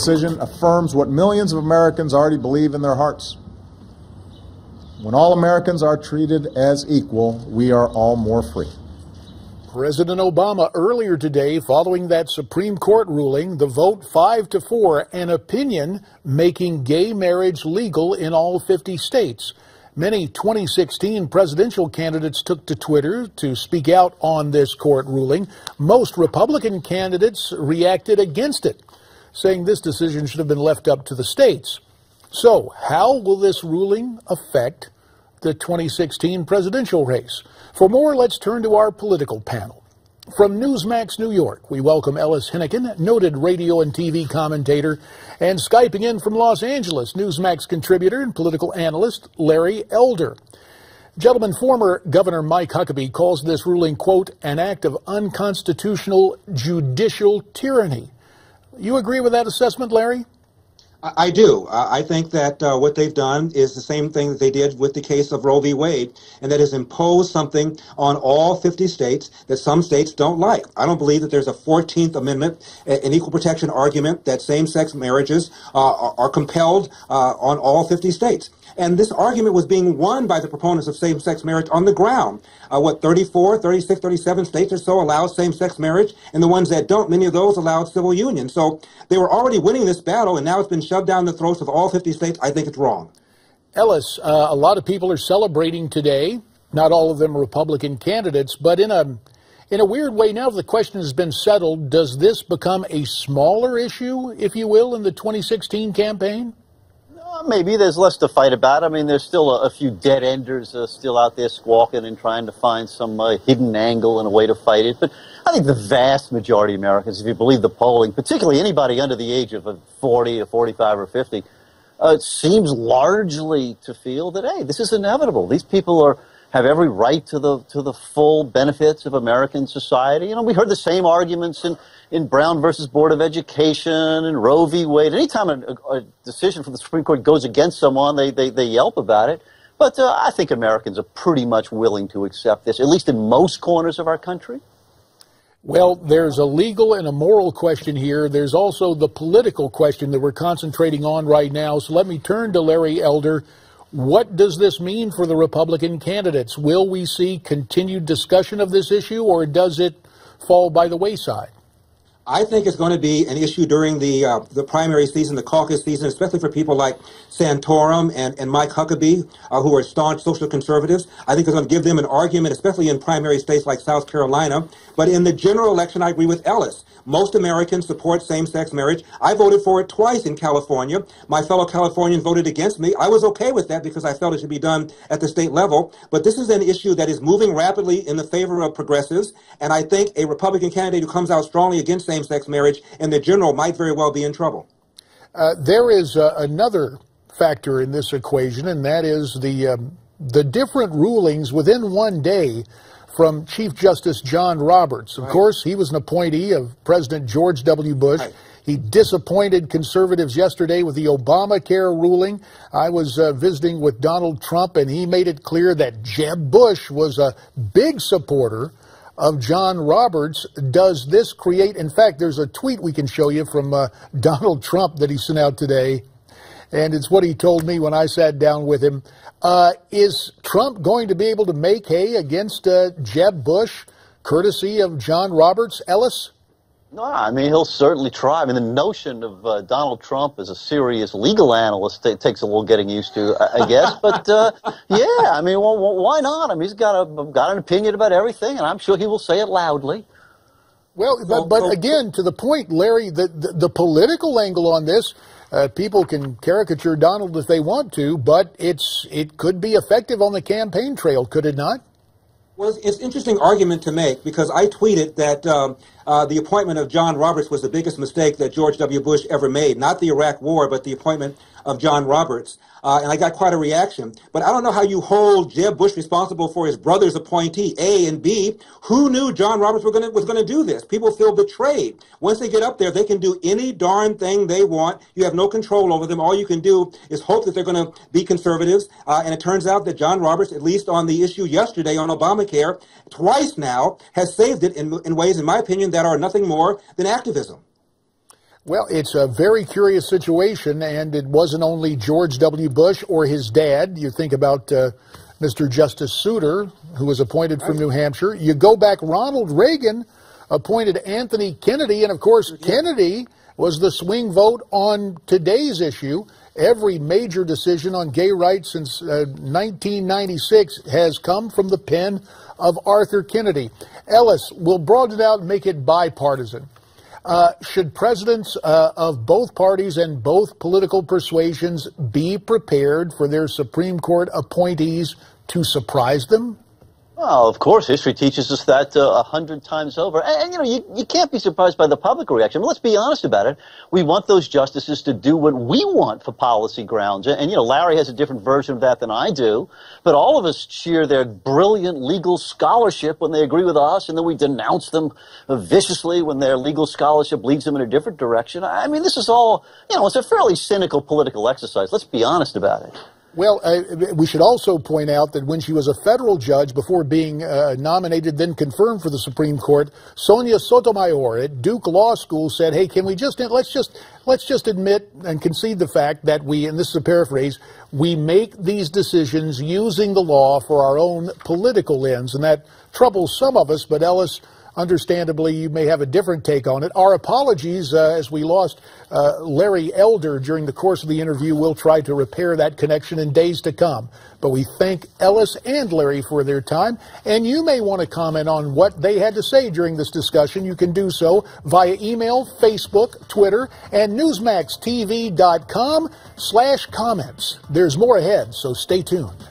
decision affirms what millions of Americans already believe in their hearts. When all Americans are treated as equal, we are all more free. President Obama earlier today, following that Supreme Court ruling, the vote 5 to 4, an opinion making gay marriage legal in all 50 states. Many 2016 presidential candidates took to Twitter to speak out on this court ruling. Most Republican candidates reacted against it, saying this decision should have been left up to the states. So, how will this ruling affect the 2016 presidential race? For more, let's turn to our political panel. From Newsmax New York, we welcome Ellis Henican, noted radio and TV commentator, and Skyping in from Los Angeles, Newsmax contributor and political analyst Larry Elder. Gentlemen, former Governor Mike Huckabee calls this ruling, quote, an act of unconstitutional judicial tyranny. You agree with that assessment, Larry? I do. I think that uh, what they've done is the same thing that they did with the case of Roe v. Wade, and that is impose something on all 50 states that some states don't like. I don't believe that there's a 14th Amendment, an equal protection argument that same-sex marriages uh, are compelled uh, on all 50 states. And this argument was being won by the proponents of same-sex marriage on the ground. Uh, what, 34, 36, 37 states or so allow same-sex marriage, and the ones that don't, many of those allowed civil union. So they were already winning this battle, and now it's been shoved down the throats of all 50 states. I think it's wrong. Ellis, uh, a lot of people are celebrating today. Not all of them Republican candidates, but in a in a weird way, now the question has been settled, does this become a smaller issue, if you will, in the 2016 campaign? Maybe there's less to fight about. I mean, there's still a, a few dead enders uh, still out there squawking and trying to find some uh, hidden angle and a way to fight it. But I think the vast majority of Americans, if you believe the polling, particularly anybody under the age of 40 or 45 or 50, uh, seems largely to feel that, hey, this is inevitable. These people are have every right to the to the full benefits of American society. You know, we heard the same arguments in in Brown versus Board of Education and Roe v. Wade. Anytime a, a decision from the Supreme Court goes against someone, they, they, they yelp about it. But uh, I think Americans are pretty much willing to accept this, at least in most corners of our country. Well, there's a legal and a moral question here. There's also the political question that we're concentrating on right now. So let me turn to Larry Elder. What does this mean for the Republican candidates? Will we see continued discussion of this issue, or does it fall by the wayside? I think it's going to be an issue during the uh, the primary season, the caucus season, especially for people like Santorum and, and Mike Huckabee, uh, who are staunch social conservatives. I think it's going to give them an argument, especially in primary states like South Carolina. But in the general election, I agree with Ellis. Most Americans support same-sex marriage. I voted for it twice in California. My fellow Californians voted against me. I was okay with that because I felt it should be done at the state level. But this is an issue that is moving rapidly in the favor of progressives. And I think a Republican candidate who comes out strongly against same-sex marriage and the general might very well be in trouble. Uh, there is uh, another factor in this equation, and that is the um, the different rulings within one day from Chief Justice John Roberts. Of right. course, he was an appointee of President George W. Bush. Right. He disappointed conservatives yesterday with the Obamacare ruling. I was uh, visiting with Donald Trump, and he made it clear that Jeb Bush was a big supporter of John Roberts. Does this create, in fact, there's a tweet we can show you from uh, Donald Trump that he sent out today and it's what he told me when I sat down with him. Uh, is Trump going to be able to make hay against uh, Jeb Bush, courtesy of John Roberts Ellis? No, I mean, he'll certainly try. I mean, the notion of uh, Donald Trump as a serious legal analyst t- takes a little getting used to, I, I guess. but, uh, yeah, I mean, well, why not? I mean, he's got, a, got an opinion about everything, and I'm sure he will say it loudly. Well, but, but again, to the point, Larry, the, the, the political angle on this, uh, people can caricature Donald if they want to, but it's it could be effective on the campaign trail, could it not? Well, it's an interesting argument to make because I tweeted that um, uh, the appointment of John Roberts was the biggest mistake that George W. Bush ever made. Not the Iraq War, but the appointment of John Roberts. Uh, and I got quite a reaction. But I don't know how you hold Jeb Bush responsible for his brother's appointee, A and B. Who knew John Roberts gonna, was going to do this? People feel betrayed. Once they get up there, they can do any darn thing they want. You have no control over them. All you can do is hope that they're going to be conservatives. Uh, and it turns out that John Roberts, at least on the issue yesterday on Obamacare, twice now has saved it in, in ways, in my opinion, that are nothing more than activism. Well, it's a very curious situation, and it wasn't only George W. Bush or his dad. You think about uh, Mr. Justice Souter, who was appointed from New Hampshire. You go back, Ronald Reagan appointed Anthony Kennedy, and of course, Kennedy was the swing vote on today's issue. Every major decision on gay rights since uh, 1996 has come from the pen of Arthur Kennedy. Ellis, we'll broaden it out and make it bipartisan. Uh, should presidents uh, of both parties and both political persuasions be prepared for their Supreme Court appointees to surprise them? Well, of course, history teaches us that uh, a uh, hundred times over. And, and, you know, you, you can't be surprised by the public reaction. But let's be honest about it. We want those justices to do what we want for policy grounds. And, and, you know, Larry has a different version of that than I do. But all of us cheer their brilliant legal scholarship when they agree with us, and then we denounce them viciously when their legal scholarship leads them in a different direction. I mean, this is all, you know, it's a fairly cynical political exercise. Let's be honest about it. Well, uh, we should also point out that when she was a federal judge before being uh, nominated, then confirmed for the Supreme Court, Sonia Sotomayor at Duke Law School said, "Hey, can we just let's just let's just admit and concede the fact that we, and this is a paraphrase, we make these decisions using the law for our own political ends, and that troubles some of us." But Ellis Understandably, you may have a different take on it. Our apologies uh, as we lost uh, Larry Elder during the course of the interview. We'll try to repair that connection in days to come. But we thank Ellis and Larry for their time. And you may want to comment on what they had to say during this discussion. You can do so via email, Facebook, Twitter, and NewsmaxTV.com slash comments. There's more ahead, so stay tuned.